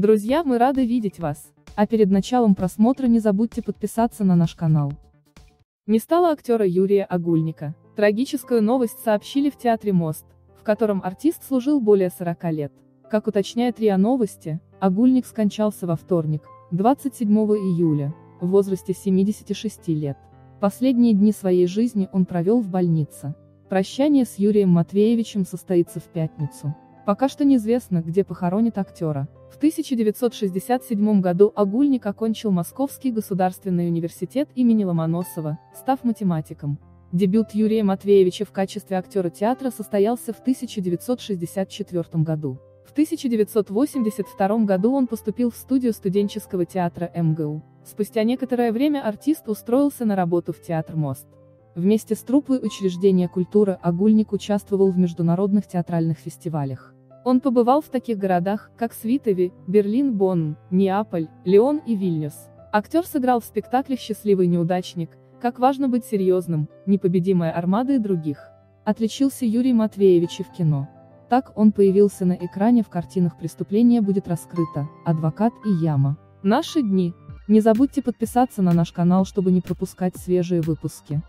Друзья, мы рады видеть вас. А перед началом просмотра не забудьте подписаться на наш канал. Не стало актера Юрия Агульника. Трагическую новость сообщили в театре «Мост», в котором артист служил более 40 лет. Как уточняет РИА Новости, Агульник скончался во вторник, 27 июля, в возрасте 76 лет. Последние дни своей жизни он провел в больнице. Прощание с Юрием Матвеевичем состоится в пятницу. Пока что неизвестно, где похоронят актера. В 1967 году Агульник окончил Московский государственный университет имени Ломоносова, став математиком. Дебют Юрия Матвеевича в качестве актера театра состоялся в 1964 году. В 1982 году он поступил в студию студенческого театра МГУ. Спустя некоторое время артист устроился на работу в театр «Мост». Вместе с труппой учреждения культуры Агульник участвовал в международных театральных фестивалях. Он побывал в таких городах, как Свитови, Берлин, Бонн, Неаполь, Леон и Вильнюс. Актер сыграл в спектаклях «Счастливый неудачник», «Как важно быть серьезным», «Непобедимая армада» и других. Отличился Юрий Матвеевич и в кино. Так он появился на экране в картинах «Преступление будет раскрыто», «Адвокат» и «Яма». Наши дни. Не забудьте подписаться на наш канал, чтобы не пропускать свежие выпуски.